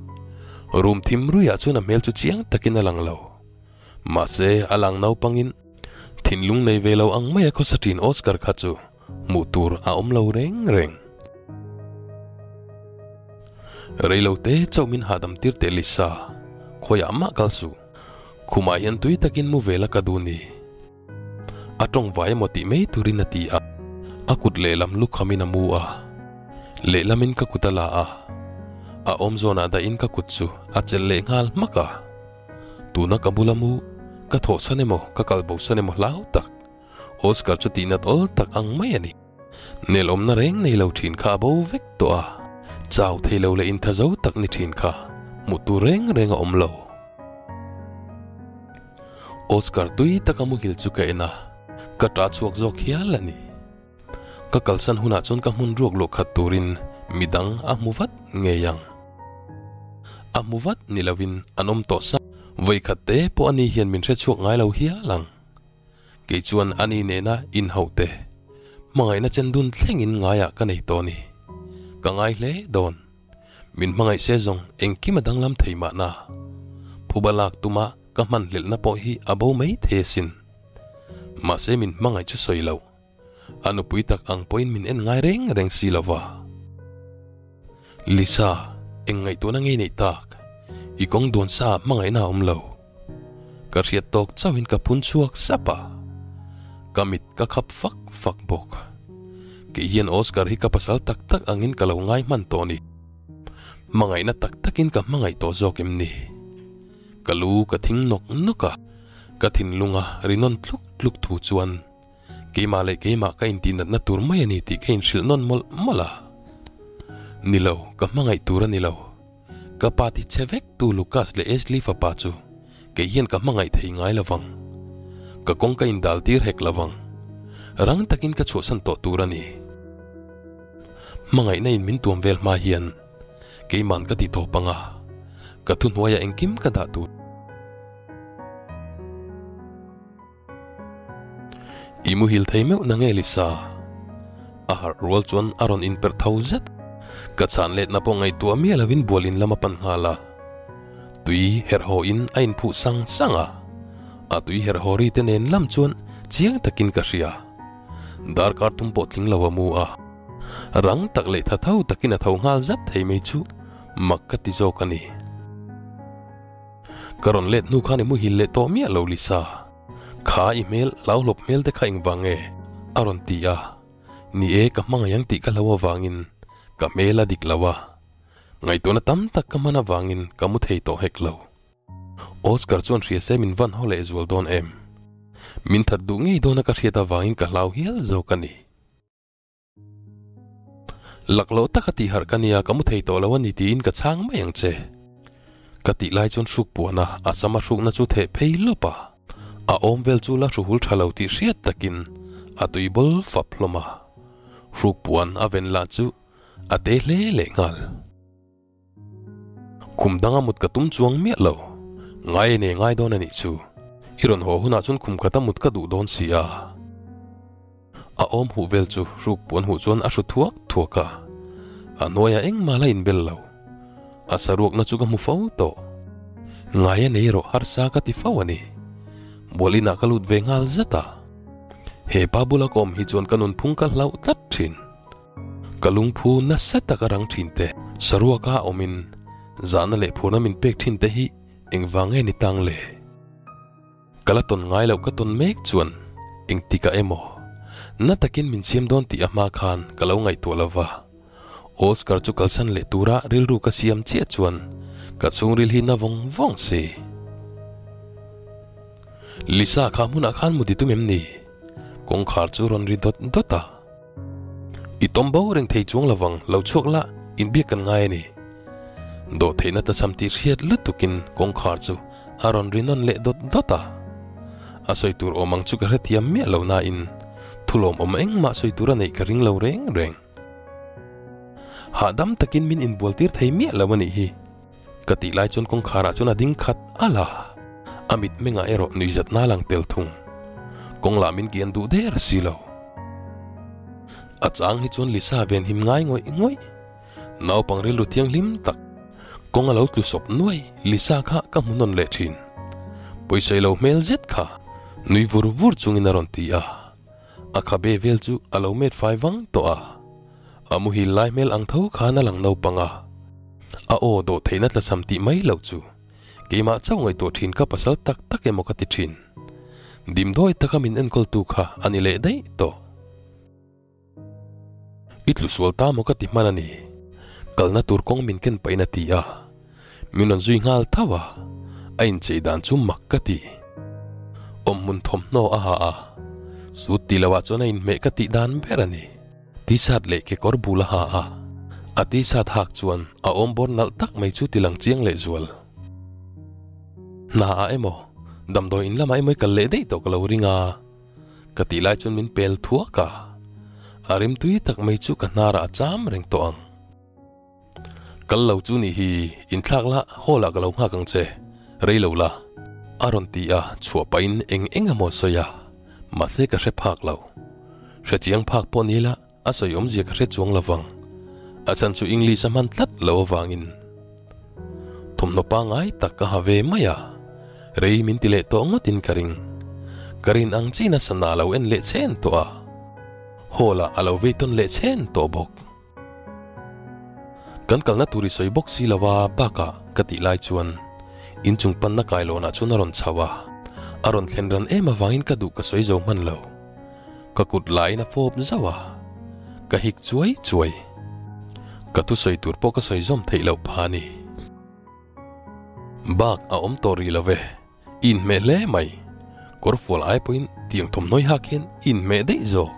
rum thimrui ah chuan a hmel chu chiang takin a lang lo mahse a lang no pangin. Thinlung nei velo ang mai a khosatin oscar kha chu mu tur a om lo reng reng. Reilo te chaumin hadam tir te lisa khoya ma kalsu khuma yan tui takin mu vela kaduni atong vai moti me turina ti a akut lelam lu khamina mu a lelamin ka kutala a a om zona da in ka kutsu, a chel le ngal maka. Tuna kabulamu ka tho sanemo ka kalbo sanemo lau tak. Oscar cho tinat ol tak ang mai ani. Nelom na reng nei lo thin kha bo vek to a. Chau thei lo le in tha zo tak ni thin kha. Mu tu reng reng om lo. Oscar tui takamu hil chu ka ena. Ka ta chuak zo khial ani. Ka kalsan huna chon ka mun ruak lo khat turin. Midang a muvat nge yang a muvat nilawin anom to sa. Voi khatte po ani hian min re chuak ngai lo hia lang. Ke chuan ani ne na in hote mangai na chen dun thleng in ngaya ah ka nei to ni. Ka ngai hle don min mangai se zong engki madang lam thei ma na. Phubalak tuma ka man lel na po hi abo mai the sin. Ma se min mangai chu soi lo. Anu pui tak ang point min en ngai reng reng si lova lisa eng ngày tu ngay này tak i kong don sa mangai na om lo ka riat tok chawin ka pun chuak sapa kamit ka khap fak fak bok ke hian oscar hi ka pasal tak tak angin kalau ngai man to ni mangai na tak takin ka mangai to zokim ni kalu ka thing nok noka ka à. thin lunga à, rinon tluk tluk thu chuan. Ma le ma ka in tin na tur mai ani ti kein shil non mol mala à nilo ka mangai tura nilo ka pati chevek tu Lucas le esli fa pachu ke hian ka mangai thei ngai lawang ka kong ka in dal tir hek lawang rang takin ka chu san to tura ni. Mangai na in min tuam vel ma hian. Ke man ka ti to panga ka thun huaya engkim ka da tu. Imu hil thei meu na nge lisa. A har rol chuan aron in per thau zet ka chan let na po ngay tua mi lovin bolin lama pan hala tui her ho in ain phu sang sanga. A tui her ho ri lam chuan chiang takin ka ria. Dar kar tum po tling lawa mu a. Rang tak le tha thau takin a thau ngal zat thei mai chu makka ti zo kani karon let nu khani mu hil le to mi lo lisa kha email, lau lop mail te kha ing wange aron ti a. Ni e ka manga yang ti ka lawa wangin ka mela dik lawa ngai tona tam tak ka mana wangin kamu thei to hek lo oscar chon ria se min van hole ezul don em min that du ngei dona ka ria wangin ka lau hial zo kani laklo takati har kania kamu thei to lawa ni tin ka chang ma yang che kati lai chon suk puana asama suk na chu the phei lopa a om vel chu la hul thalo ti riat takin atui bol faploma ruk puan aven la chu À, a te le le ngal khum danga mut ka tum chuang mi lo. Ngai ne ngai don ani chu. Iron ho huna chun khum khata mut ka du don sia a om hu vel chu ruk pon hu chon a thuak thuaka a noya eng mala in bel lo. A saruk na chu ka mu fau to. Ngai ne ro har sa ka ti fau ani. Boli na kalut ve ngal zata he pabula kom hi chon kanun phung ka hlau tat thin kalung phu na sata ka thinte thin sarua ka omin. Zana le phuna min pek thinte hi. Engwange ni tang le. Kala ngai lo ka ton mek chuan. Eng tika emo na takin min siam don ti ama khan kalau ngai to lawa. Oscar chu kalsan le tura rilru ka siam che chuan. Ka chung ril hi na vong vong se. Lisa kha mun khan mudi tumem ni. Kong khar chu ron ri dot dota i tom bo reng thei chuang lawang lo chok la in bi kan ngai ni do theina ta samti riat lu tukin kong khar chu à aron rinon le dot dota à asoi tur omang chu ka hrethiam mi lo na in thulom om eng ma soi tur nei ka ring lo reng reng ha dam takin min in boltir thei mi lawani hi. Kati lai chon kong khara chuna ding khat ala amit menga ero nuizat na lang tel thung kong la min kian du der silo achang hi chun lisa ven him ngai ngoi ngoi. Nau pangri lu thiang lim tak. Kong alo tu sop nuai, lisa kha ka munon le thin. Poisai lo mel zet kha. Nui vur vur chung in aron ti a. A kha be vel chu alo met fai wang to a. Amu hi lai mel ang thau kha na lang nau panga a o do theina tla samti mai lo chu. Keima chau ngai to thin ka pasal tak tak emo ka thin. Dim doi takamin en kol tu kha anile dai to. itlu sualta mokat ihmanani kalna turkong minken painatia minon zui ngal tawa ain cheidan chu makkati ommun thomno aha a su tilawa chona in mekati dan berani tisat leke kor bula ha a ati sat hak chuan a ombor nal tak mai chu tilang chiang le zual na a emo damdo in lama emoi kalle dei to kalo ringa katilai chun min pel thuaka arim tui tak mai chu ka nara cham reng to ang. Kal lo chu ni hi, in thak la, hola ka lo nga kang che. Rei lo la. Aron ti a, chua pa in eng eng amo soya ma se ka se phak lo. Se chiang phak po ni la, a so yom zia ka se chuang lawang a chan chu english a man tlat lo wangin thum no pa ngai tak ka have maya rei min ti le to ngotin karing karin ang china sanalo en le chen to a hola alo ve ton le chen to bốc. kan kal na turi soi bok si lawa baka kati lai chuan in chung pan na kai lo na chun ron chawa aron thlen ran ema wangin ka du ka soi zo man lo ka kut lai na fob zawa ka hik chuai chuai ka tu soi tur po ka soi zom thei lo phani bak a om tori love in me le mai sakor fual ai poin tiang thom noi hakin in me dei zo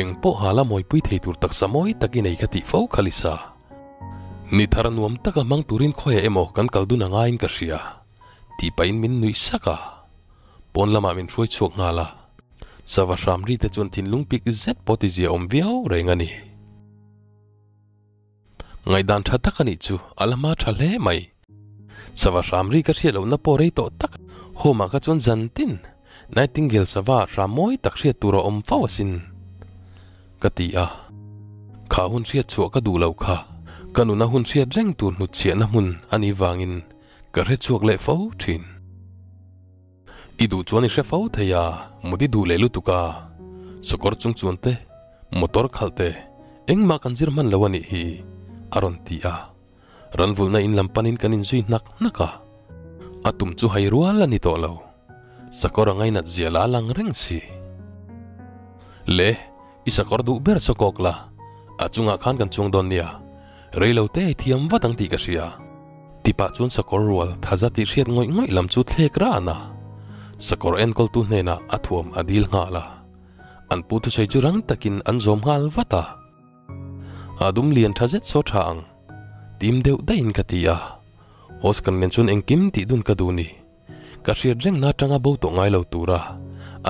teng po hala moi pui thei tur tak samoi taki nei khati fo khalisa. Ni thar nuam taka mang turin khoya emo kan kalduna nga in karsia ti pain min nui saka pon lama min roi chok nga la. Sawa ri te chon thin lung pik z potizia om viau rengani ngai dan tha takani chu alama thale mai. Sawa ri ka ria lo na porei to tak. Homa ka chon zantin nightingale sawa ramoi tak tura om fawasin katia à? kha hun sia chu ka du lo kha. Kanuna hun sia reng tur nu chia na mun, ani wangin ka re chuak le fo thin. Idu chuan i hre fo theya à? mudi du le lu tuka sokor chung chuan te, motor khalte engma kan zir man lawani hi. Aron ti à? tia ranvul na in lampanin kanin zui nak naka atum chu hai rual ni to lo. Sakor ngai na ziala lang reng si. Le isa kordu ber sokok la. Achunga khan kan chung don nia. Reilo te thiam watang ti ka ria tipa chun sakor rual thaza ti riat ngoi ngoi lam chu thlek ra na. Sakor en kol tu hne na athuam adil nga la. An pu thu sei chu rang takin an zom hal wata adum lian thazet so thang tim deu dain katia oskan men chun engkim ti dun ka du ni. Ka hriat reng na tanga bo to ngai lo tura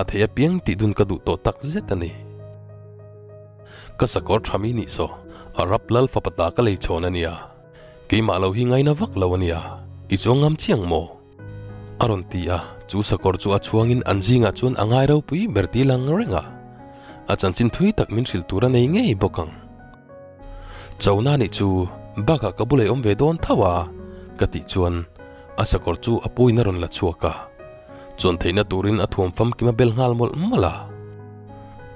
athaya piang ti dun ka du to tak zet ani ka sakor thami ni so arab lal fa pata ka lei chon ania ke ma lo hi ngai na vak lo ania i chongam chiang mo aron tia chu sakor chu a chuangin anjinga chun angai ro pui berti lang renga a chan chin thui tak min hril tura nei ngei bokang chawna ni chu baka kabulei om ve don thawa kati chuan a sakor chu apui ron la chuaka chon theina turin a thuam fam kima bel ngal mol mala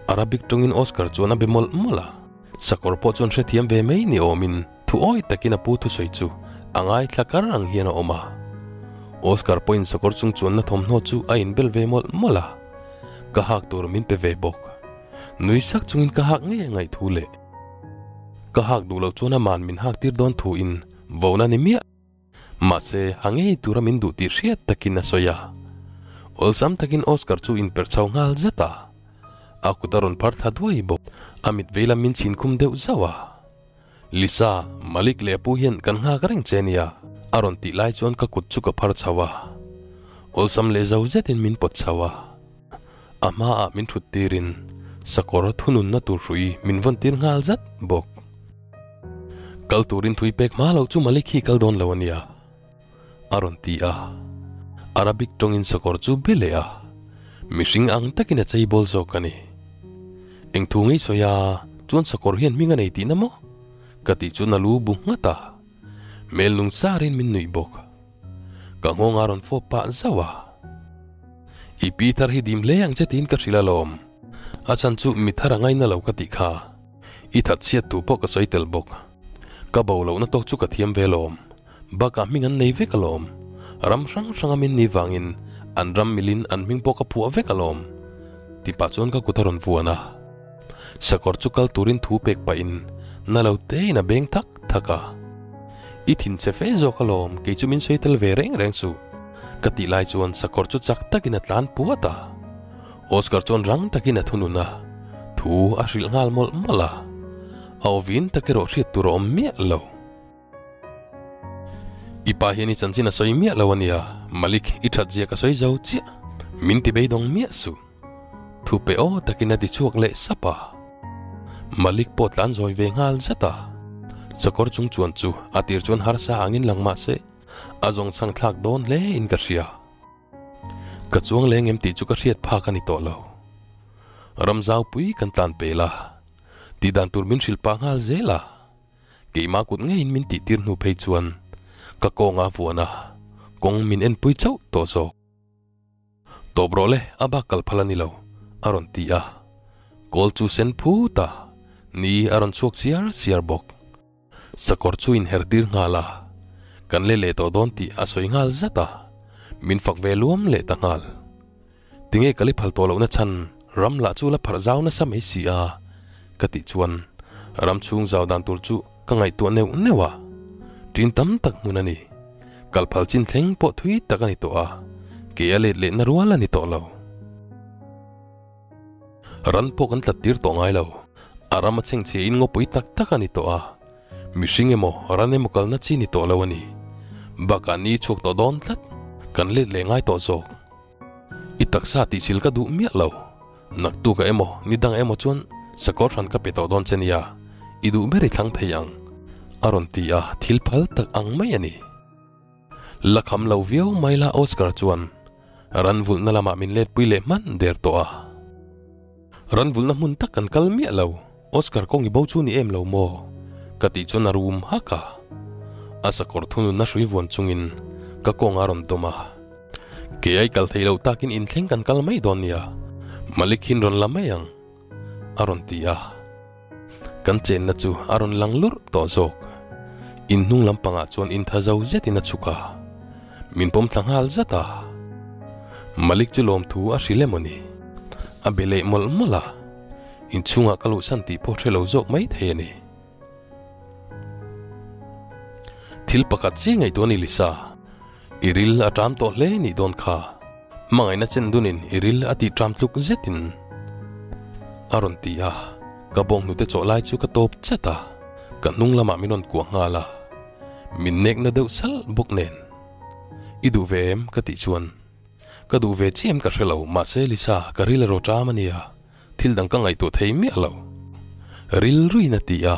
arabic tungin oscar chuan a bemol mala. Sakor po chon thiam ve mei ni omin. Thu oi takina pu thu soi chu. Angai thlakar ang hian oma. Oscar point sakor chung chuan na thom no chu a in bel ve mol mola ka hak tur min pe ve bok. Nui sak chungin ka hak nge ngai thu le. Ka hak du lo chona man min hak tir don thu in. Vona ni mia. Ma se hange tura min du ti riat takin soya. Olsam takin oscar chu in per ngal zeta. Aku akutaron par thadwai bo amit vela min chin kum deu zawa lisa malik le pu hian kan nga kareng chenia aron ti lai chon ka kut chu ka phar chawa Olsam le zau zetin min pot chawa ama a min thut tirin sakor thunun na tur rui min von tir ngal zat bok kal turin thui pek ma lo chu malik hi kal don lawania aron ti a arabic tongin sakor chu belea mishing ang takina เองทูงไอ้สอยาจวนสกอร์เฮียนมิงานไอตีนะมั้งกติจวนนั่งลูบุงตาเมลุงซาเรนมินนุยบกกังงอารอนฟอปะซาวาอีปีทาร์ฮิดิมเลียงเจตินกับศิลาลมอาจารย์จุมิทาร์งไงนั่นเรากติขาอีทัดเสียตูปกสอยเตลบกกบ่าวเรานั่นตกจุกเทียมเวลอมบักอามิงันในเวกลอมรำชังชังมินนิวังอินอันรำมิลินอันมิงปกพัวเวกลอมที่ปัจจุบันก็คุทารอนฟัวนะ sakor chukal turin thu pek pa in. Na lo te beng thak thaka i thin che fe zo kalom ke chu min sei tel ve reng kati lai chuan sakor chu chak takin atlan puata oscar chon rang takin athununa thu a ngal mol mala. Au vin takero hriat tur om mia lo ipa hiani chanchina soi mia lo malik i that jia ka soi zo chia min ti bei dong mia su. Thu pe o takina di chuak le sapa malik po tlan zoi ve ngal zata chakor chung chuan chu atir à chuan har sa angin à langma se azong à sang thak don le in ka ria ka chuang leng em ti chu ka riat pha kani to lo ramzau pui kan tan pela ti dan tur min shil pa ngal zela ke ma kut nge in min ti tir nu phei chuan ka ko nga vuana. kong min en pui chau to so to brole aba kal phalani lo aron ti a kol chu sen phu ta ni aron chuak siar siar bok sakor chu in herdir ngala kan le le to don ti asoi ngal zata min fak ve luam le ta ngal. Tinge kali phal to lo na chan. Ram la chu la phar zau na sam si a. Kati chuan. Ram chung zau dan tur chu ka ngai tu neu newa tin tam tak munani kal phal chin thleng po thui takani to a. Ke ale le na ruala ni to lo. Ran po kan tlat tir to ngai lo arama cheng che in ngo pui tak tak ani to a. Mishing emo rane emo kal na chi ni to lawani baka ni chuk to don tlat, kan le le ngai to zok itak sa ti sil ka du mi lo nak tu ka emo, ni dang emo chun sakor ran ka pe to don chen ya idu beri thang thayang aron ti a, thil phal tak ang mai ani. Lakham lo viau maila oscar chuan. Ran vul na lama min let pui le man der to a. Ran vul na mun tak kan kal mi lo oscar kong i chu ni em lo mo. Kati chon arum haka asa kor thunu na shui von chungin. Ka kong aron toma. Ke ai kal thei lo takin in thleng kan kal mai don ya. Malik hin ron lamayang aron tia kan chen na chu aron langlur to zog. in nung lampanga chuan in thazau zetin a chuka min pom tlanghal zata malik chu lom thu a hrilemoni a bele mol mola in chunga kalu santi po thelo zok mai theni thil pakat chi ngai to ni lisa iril atam to le ni don kha mangai na chen dunin iril ati tram tluk zetin aron tia ka bong nu te cho lai chu ka top chata ka nung lama minon ku nga la min nek na deuh sal buk nen idu vem ka ti chuan ka du ve chem ka hrelo ma se lisa ka ril ro tra mania thil dang ka ngai tu thei mi alo ril rui na ti a.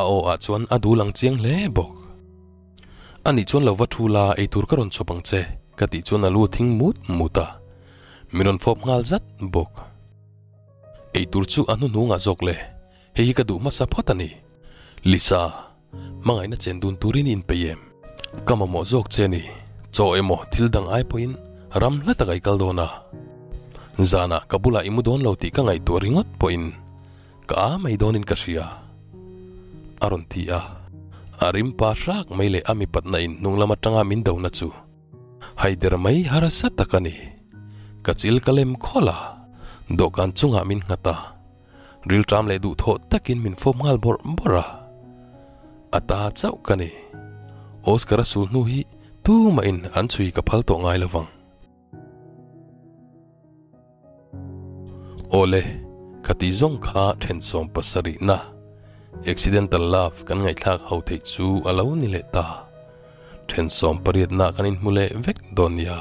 A o a chuan a du lang chiang le bok ani chuan lo wathu la ei tur karon chopang che. Ka ti chuan a lu thing mut muta. Minon phop ngal zat bok ei tur chu anu nu nga jok le. Hei ka du ma sa photani lisa mangai na chen dun turin in peyem kama mo zok cheni cho emo thil dang ai poin ram la takai kal dona zana kabula imudon lo ti ka ngai tu ringot poin ka mai donin ka sia aron ti a arim pa rak mai le ami pat na in, nung lama tanga min do na chu. Haider mai harasa takani kachil kalem khola dokan chunga min ngata ril tram le du tho takin min fom ngal bor bora ata chau kani oscar sul nu hi, tu ma in an chui ka phal to ngai lawang ole khati zong kha then som pasari na accidental love kan ngai thak ho thei chu alo ni le ta then som pariat na kan in mule vek don ya